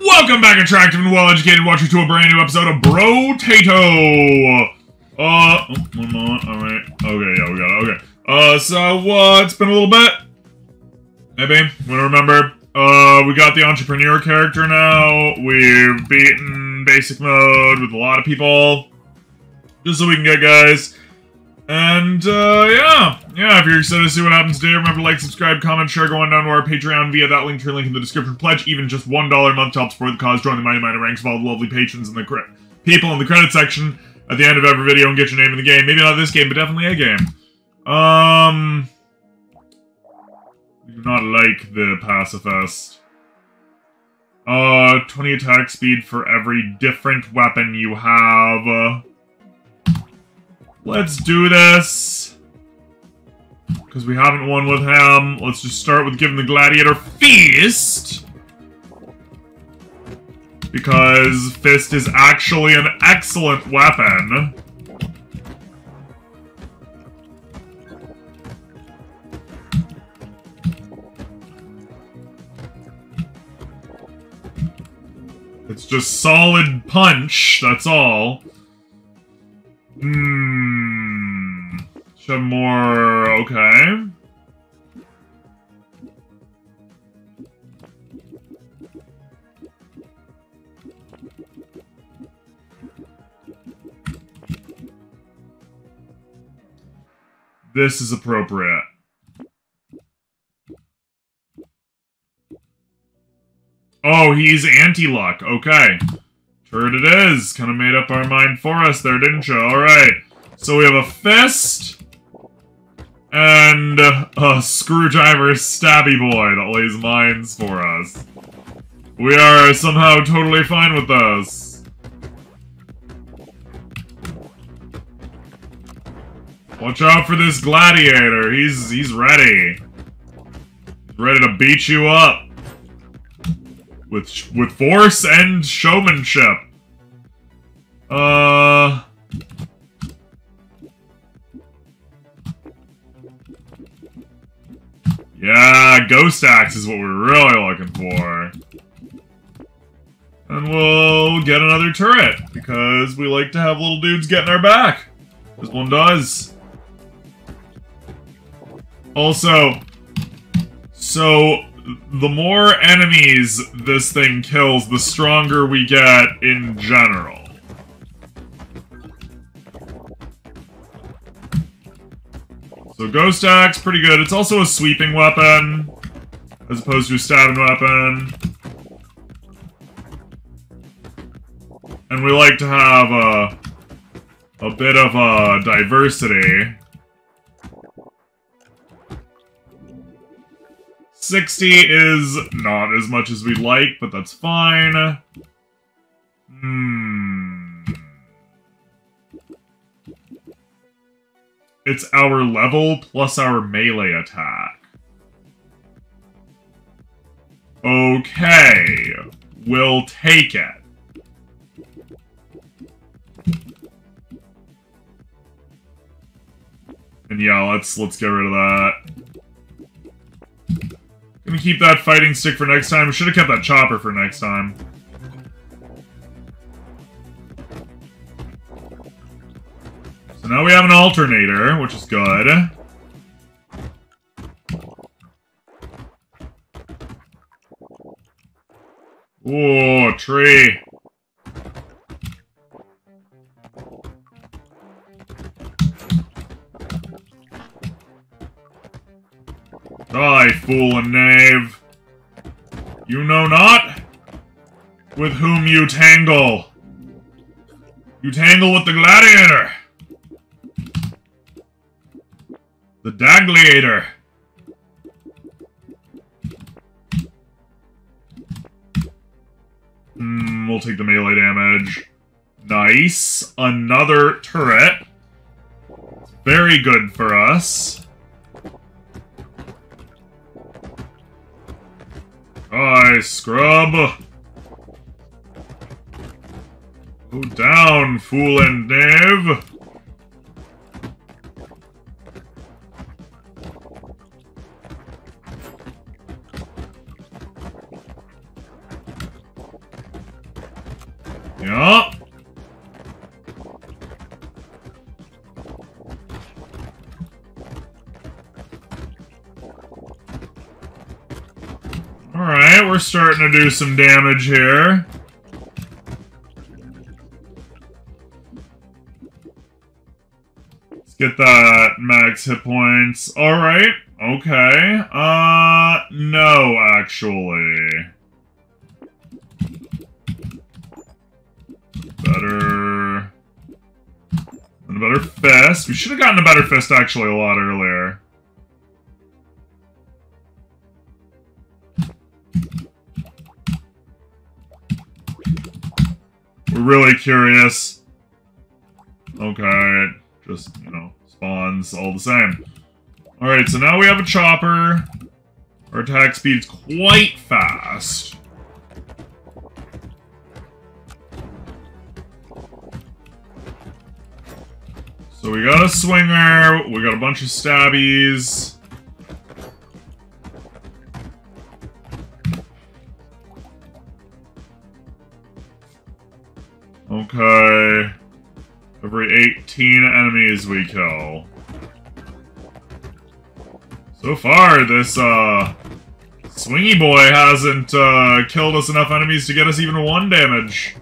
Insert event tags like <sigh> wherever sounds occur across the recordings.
Welcome back, attractive and well-educated watcher, to a brand new episode of Brotato. Uh, oh, one moment. All right. Okay, yeah, we got it. Okay. Uh, so uh, it's been a little bit. Maybe don't remember. Uh, we got the entrepreneur character now. We've beaten basic mode with a lot of people, just so we can get guys. And, uh, yeah. Yeah, if you're excited to see what happens today, remember to like, subscribe, comment, share, go on down to our Patreon via that link, link in the description. Pledge even just $1 a month to help support the cause. Join the Mighty Mighty ranks of all the lovely patrons and the people in the credit section at the end of every video and get your name in the game. Maybe not this game, but definitely a game. Um... Do not like the pacifist. Uh, 20 attack speed for every different weapon you have. Let's do this. Because we haven't won with him. Let's just start with giving the Gladiator Fist. Because Fist is actually an excellent weapon. It's just solid punch, that's all. Hmm. Some more. Okay. This is appropriate. Oh, he's anti-luck. Okay. Turret it is. Kind of made up our mind for us there, didn't you? Alright. So we have a fist. And a screwdriver stabby boy that lays mines for us. We are somehow totally fine with this. Watch out for this gladiator. He's he's ready. Ready to beat you up with with force and showmanship. Uh. Yeah, Ghost Axe is what we're really looking for. And we'll get another turret, because we like to have little dudes getting our back. This one does. Also, so the more enemies this thing kills, the stronger we get in general. So Ghost Axe, pretty good. It's also a sweeping weapon, as opposed to a stabbing weapon. And we like to have a, a bit of a diversity. 60 is not as much as we'd like, but that's fine. Hmm. It's our level plus our melee attack. Okay. We'll take it. And yeah, let's let's get rid of that. Gonna keep that fighting stick for next time. We should have kept that chopper for next time. So now we have an alternator, which is good. Ooh, tree. Die, fool and knave. You know not with whom you tangle. You tangle with the gladiator. The Dagliator. Hmm, we'll take the melee damage. Nice. Another turret. Very good for us. Hi, scrub! Go down, fool and knave! Starting to do some damage here. Let's get that max hit points. Alright, okay. Uh, no, actually. Better... And a better fist. We should have gotten a better fist, actually, a lot earlier. We're really curious. Okay, just, you know, spawns all the same. Alright, so now we have a chopper. Our attack speed's quite fast. So we got a swinger, we got a bunch of stabbies. Okay. Every 18 enemies we kill. So far, this, uh... Swingy boy hasn't, uh, killed us enough enemies to get us even one damage.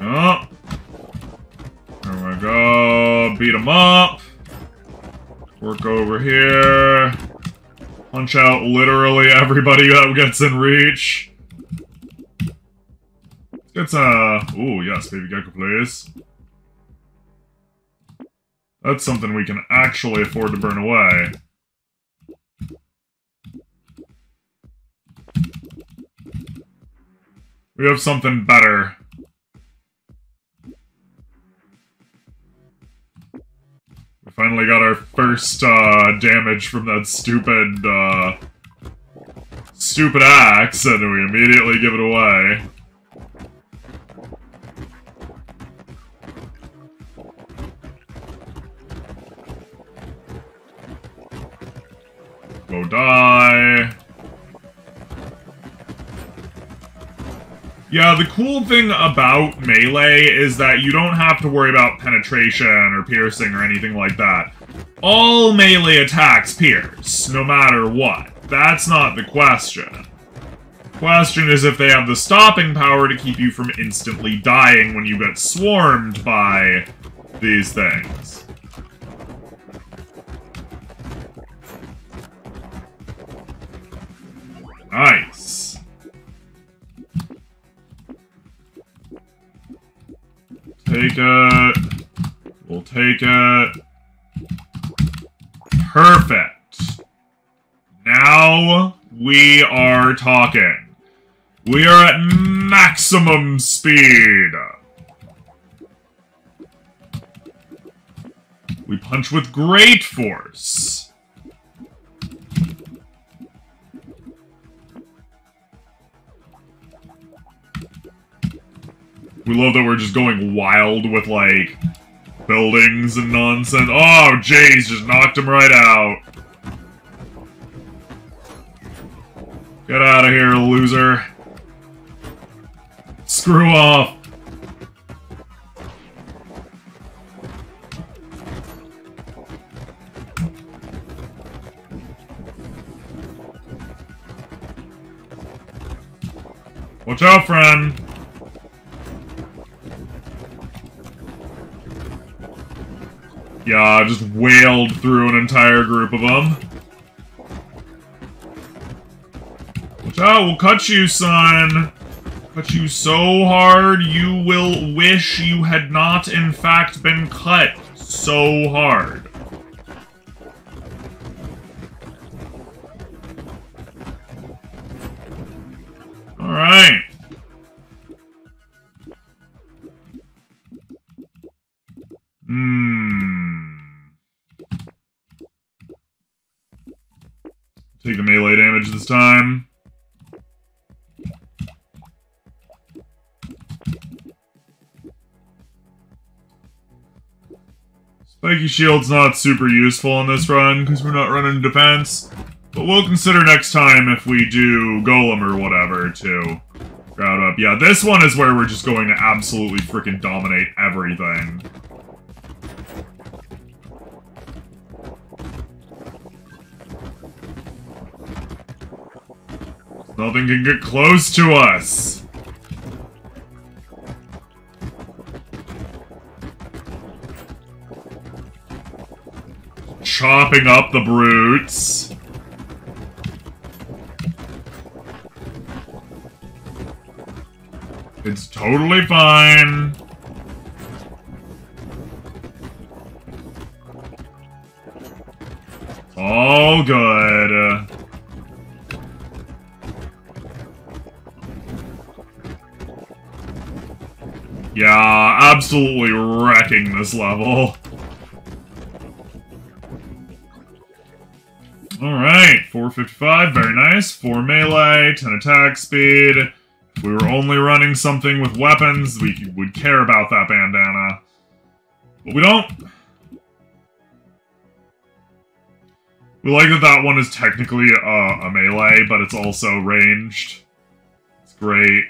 Oh. There we go. Beat him up. Work over here. Punch out literally everybody that gets in reach. It's uh ooh yes, baby gecko please. That's something we can actually afford to burn away. We have something better. Finally got our first uh, damage from that stupid, uh, stupid axe, and we immediately give it away. Go die. Yeah, the cool thing about Melee is that you don't have to worry about penetration or piercing or anything like that. All melee attacks pierce, no matter what. That's not the question. Question is if they have the stopping power to keep you from instantly dying when you get swarmed by these things. Take it. We'll take it. Perfect. Now we are talking. We are at maximum speed. We punch with great force. We love that we're just going wild with, like, buildings and nonsense. Oh, jeez, just knocked him right out. Get out of here, loser. Screw off. Watch out, friend. Yeah, I just wailed through an entire group of them. Watch out, oh, we'll cut you, son. Cut you so hard, you will wish you had not, in fact, been cut so hard. Alright. This time. Spiky Shield's not super useful in this run, because we're not running defense. But we'll consider next time if we do Golem or whatever to crowd up. Yeah, this one is where we're just going to absolutely freaking dominate everything. Nothing can get close to us. Chopping up the brutes. It's totally fine. All good. Yeah, absolutely wrecking this level. Alright, 455, very nice. 4 melee, 10 attack speed. If we were only running something with weapons, we would care about that bandana. But we don't. We like that that one is technically uh, a melee, but it's also ranged. It's great.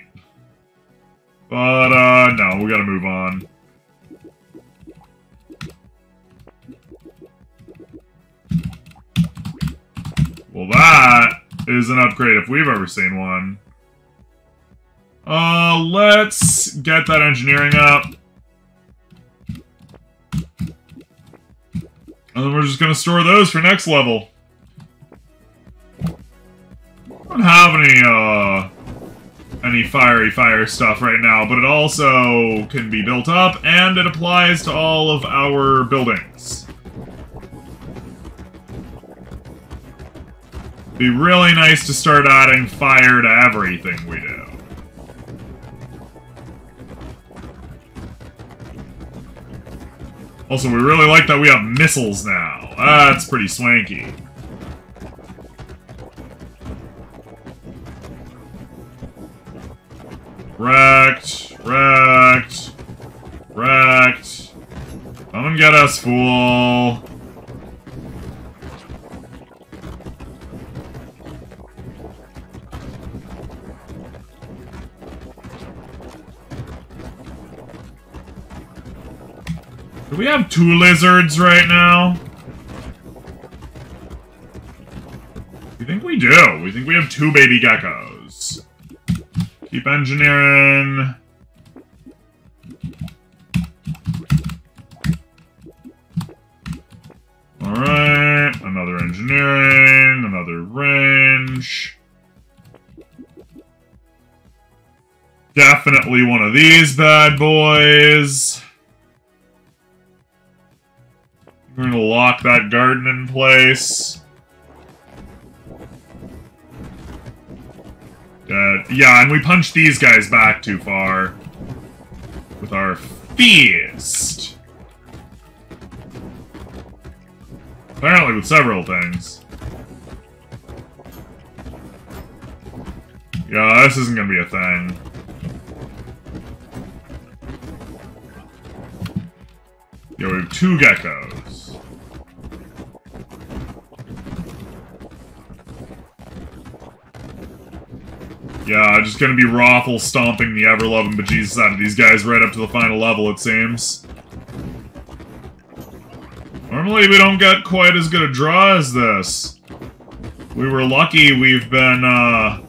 But, uh, no, we gotta move on. Well, that is an upgrade if we've ever seen one. Uh, let's get that engineering up. And then we're just gonna store those for next level. I don't have any, uh, any fiery fire stuff right now, but it also can be built up, and it applies to all of our buildings. Be really nice to start adding fire to everything we do. Also, we really like that we have missiles now. That's pretty swanky. Wrecked. Wrecked. Wrecked. Come and get us, fool. Do we have two lizards right now? We think we do. We think we have two baby geckos. Keep engineering. Alright, another engineering, another wrench. Definitely one of these bad boys. We're gonna lock that garden in place. Uh, yeah, and we punched these guys back too far. With our fist. Apparently with several things. Yeah, this isn't gonna be a thing. Yeah, we have two geckos. Yeah, just gonna be Rothel stomping the ever-loving bejesus out of these guys right up to the final level, it seems. Normally we don't get quite as good a draw as this. We were lucky we've been, uh...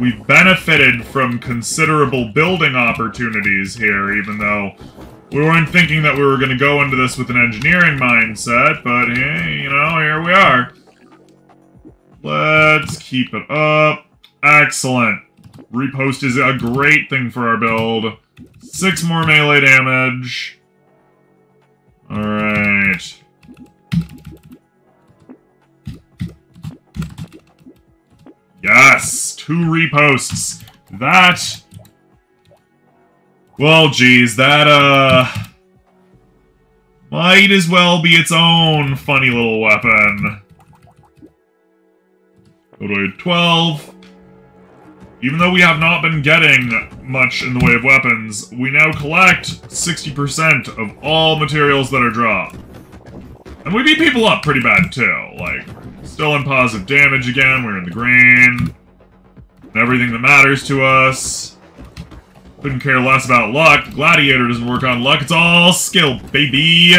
We've benefited from considerable building opportunities here, even though we weren't thinking that we were going to go into this with an engineering mindset, but hey, you know, here we are. Let's keep it up. Excellent. Repost is a great thing for our build. Six more melee damage. Alright. Yes! Two reposts. That... Well, geez, that, uh... Might as well be its own funny little weapon. Go to 12. Even though we have not been getting much in the way of weapons, we now collect 60% of all materials that are dropped. And we beat people up pretty bad, too. Like, still in positive damage again, we're in the green. Everything that matters to us. Couldn't care less about luck. Gladiator doesn't work on luck, it's all skill, baby!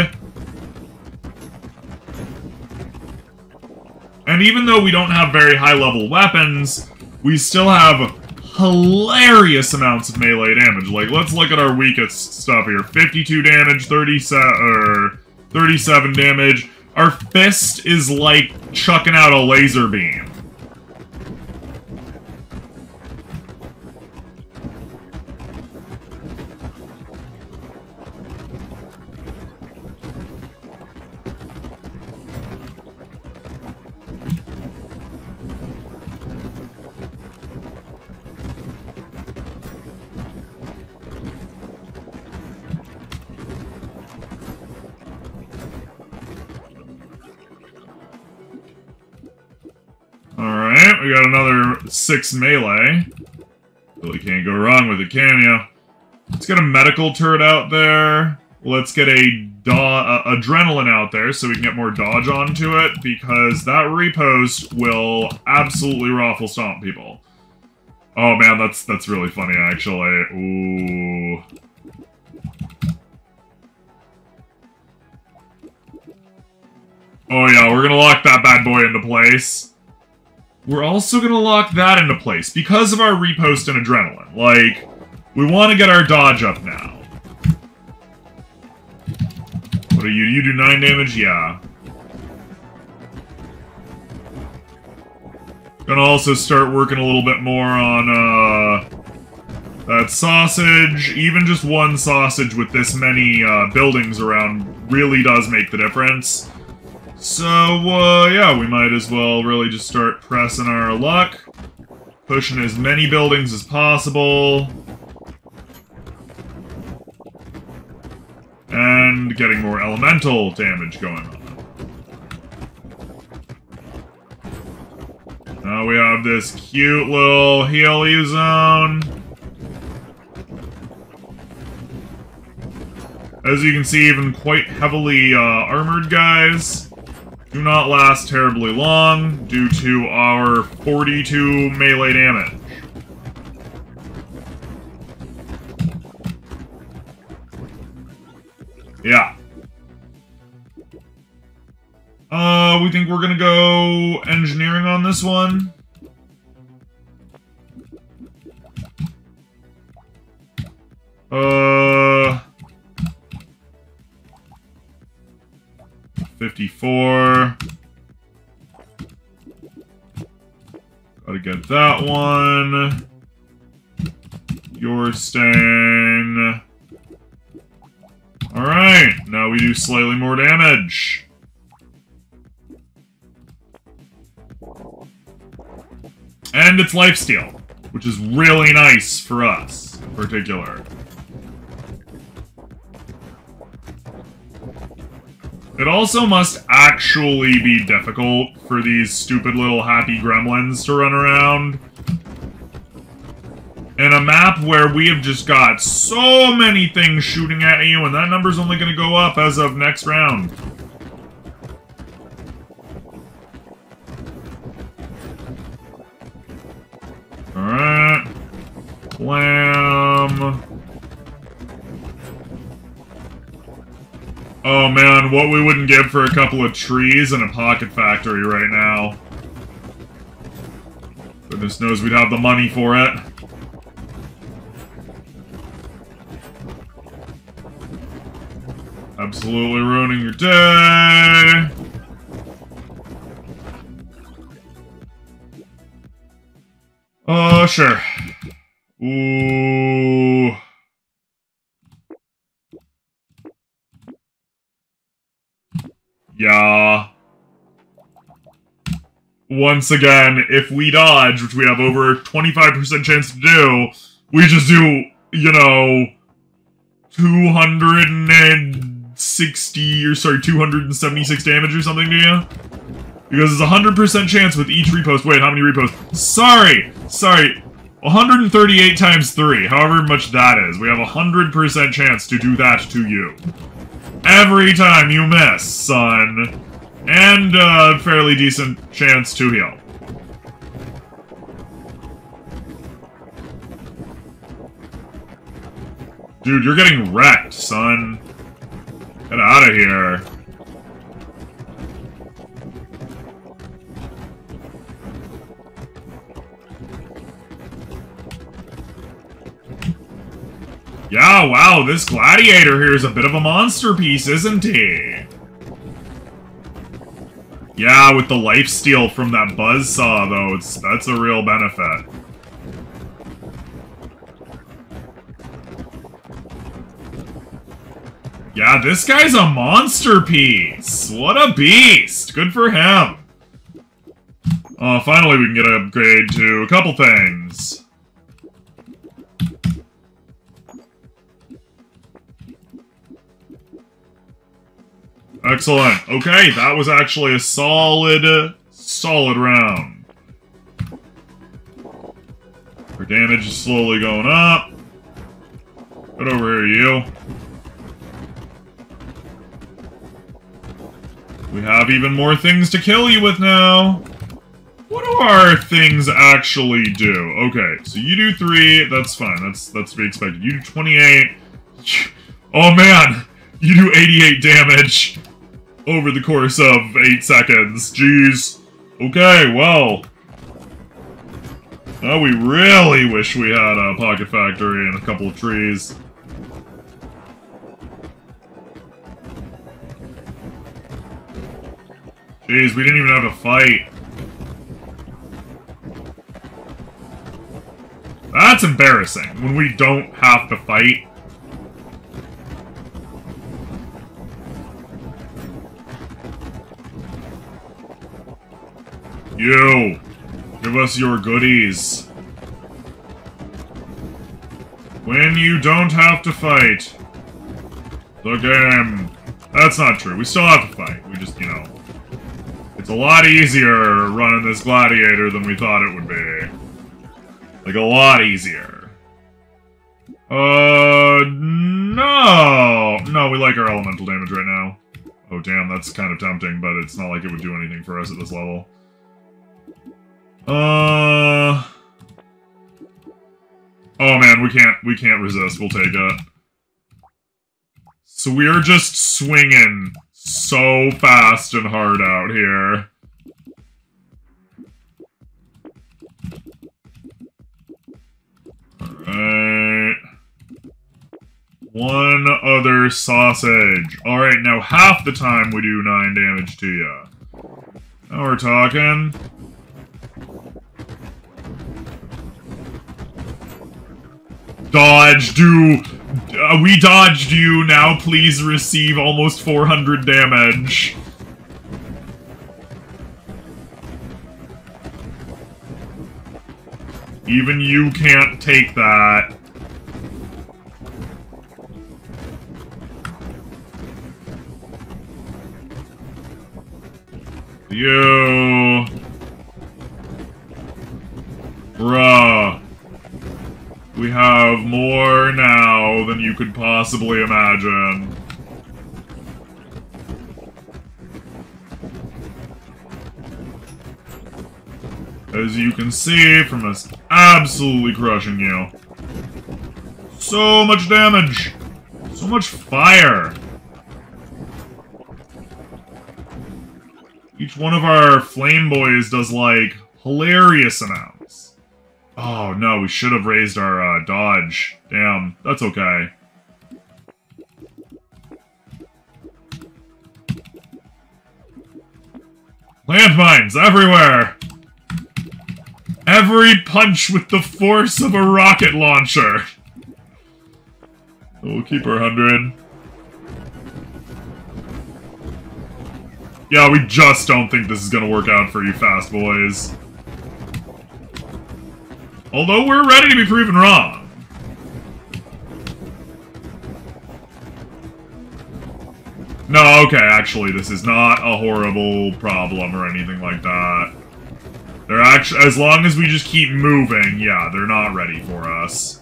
And even though we don't have very high-level weapons, we still have hilarious amounts of melee damage. Like, let's look at our weakest stuff here. 52 damage, 37, er, 37 damage. Our fist is like chucking out a laser beam. Another six melee. Really can't go wrong with it, can you? Let's get a medical turret out there. Let's get a uh, adrenaline out there so we can get more dodge onto it, because that repost will absolutely raffle stomp people. Oh man, that's that's really funny actually. Ooh. Oh yeah, we're gonna lock that bad boy into place. We're also going to lock that into place because of our repost and adrenaline. Like, we want to get our dodge up now. What do you? You do 9 damage? Yeah. Gonna also start working a little bit more on, uh... That sausage. Even just one sausage with this many, uh, buildings around really does make the difference. So, uh, yeah, we might as well really just start pressing our luck. Pushing as many buildings as possible. And getting more elemental damage going on. Now we have this cute little heal zone. As you can see, even quite heavily uh, armored guys do not last terribly long due to our 42 melee damage. Yeah. Uh, we think we're gonna go engineering on this one. Uh... 54. Gotta get that one. Your stain. Alright, now we do slightly more damage. And it's lifesteal, which is really nice for us, in particular. It also must actually be difficult for these stupid little happy gremlins to run around. In a map where we have just got so many things shooting at you, and that number's only going to go up as of next round. Alright. Lamb. Oh man, what we wouldn't give for a couple of trees and a pocket factory right now. Goodness knows we'd have the money for it. Absolutely ruining your day. Oh, sure. Ooh. Yeah. Once again, if we dodge, which we have over 25% chance to do, we just do, you know, 260, or sorry, 276 damage or something to you? Because a 100% chance with each repost. Wait, how many reposts? Sorry! Sorry. 138 times 3, however much that is. We have a 100% chance to do that to you. Every time you miss, son. And a fairly decent chance to heal. Dude, you're getting wrecked, son. Get out of here. Yeah, wow, this gladiator here is a bit of a monster piece, isn't he? Yeah, with the life steal from that buzz saw, though, it's that's a real benefit. Yeah, this guy's a monster piece. What a beast. Good for him. Uh, finally we can get an upgrade to a couple things. Excellent. Okay, that was actually a solid, solid round. Our damage is slowly going up. Get over here, you. We have even more things to kill you with now. What do our things actually do? Okay, so you do three, that's fine. That's that's to be expected. You do 28. <laughs> Oh man, you do 88 damage over the course of 8 seconds. Jeez. Okay, well. Now we really wish we had a Pocket Factory and a couple of trees. Jeez, we didn't even have to fight. That's embarrassing, when we don't have to fight. You! Give us your goodies. When you don't have to fight. The game. That's not true. We still have to fight. We just, you know... It's a lot easier running this gladiator than we thought it would be. Like, a lot easier. Uh, no! No, we like our elemental damage right now. Oh, damn, that's kind of tempting, but it's not like it would do anything for us at this level. Uh. Oh man, we can't we can't resist. We'll take it. So we are just swinging so fast and hard out here. Alright. One other sausage. Alright, now half the time we do 9 damage to you. Now we're talking. Dodge, do... Uh, we dodged you, now please receive almost 400 damage. Even you can't take that. You... Bruh. We have more now than you could possibly imagine. As you can see from us absolutely crushing you. So much damage! So much fire! Each one of our flame boys does, like, hilarious amounts. Oh, no, we should have raised our uh, dodge. Damn, that's okay. Landmines everywhere! Every punch with the force of a rocket launcher! We'll keep our 100. Yeah, we just don't think this is gonna work out for you fast boys. Although we're ready to be proven wrong. No, okay, actually, this is not a horrible problem or anything like that. They're actually, as long as we just keep moving, yeah, they're not ready for us.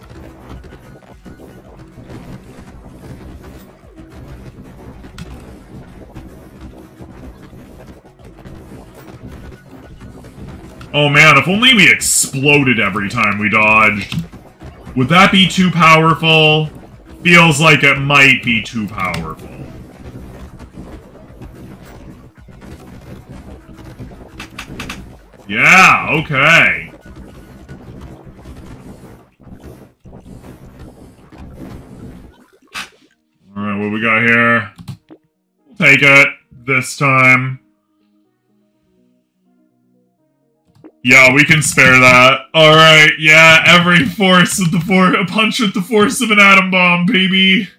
Oh man, if only we exploded every time we dodged. Would that be too powerful? Feels like it might be too powerful. Yeah, okay. Alright, what we got here? Take it this time. Yeah, we can spare that. Alright, yeah, every force with the force, a punch with the force of an atom bomb, baby.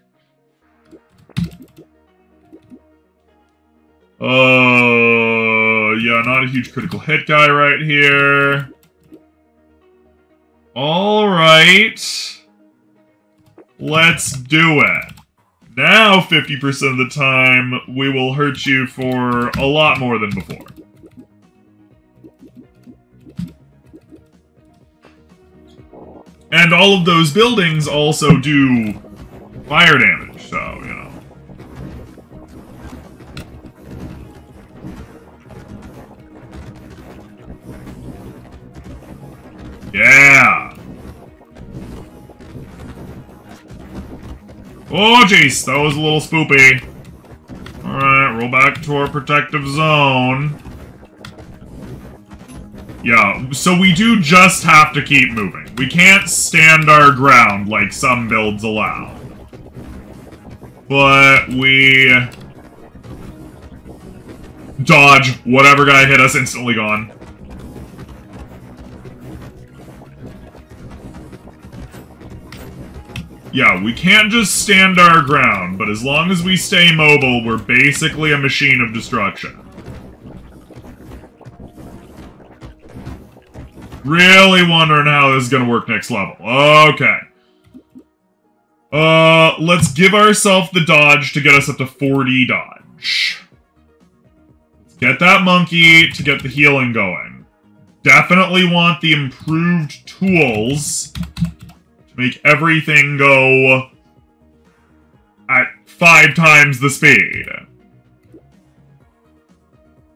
Oh, yeah, not a huge critical hit guy right here. Alright. Let's do it. Now, 50% of the time, we will hurt you for a lot more than before. And all of those buildings also do fire damage, so, you know. Yeah! Oh, jeez, that was a little spoopy. Alright, roll back to our protective zone. Yeah, so we do just have to keep moving. We can't stand our ground like some builds allow. But we... Dodge. Whatever guy hit us, instantly gone. Yeah, we can't just stand our ground, but as long as we stay mobile, we're basically a machine of destruction. Really wondering how this is gonna work next level. Okay. Uh, let's give ourselves the dodge to get us up to 40 dodge. Get that monkey to get the healing going. Definitely want the improved tools to make everything go at five times the speed.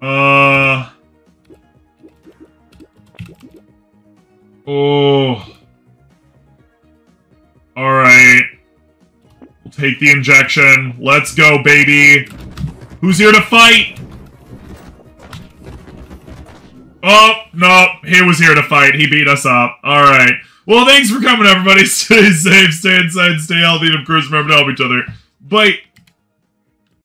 Uh... Oh. Alright. We'll take the injection. Let's go, baby. Who's here to fight? Oh, no. He was here to fight. He beat us up. Alright. Well, thanks for coming, everybody. <laughs> Stay safe, stay inside, stay healthy, and of course, remember to help each other. Bye.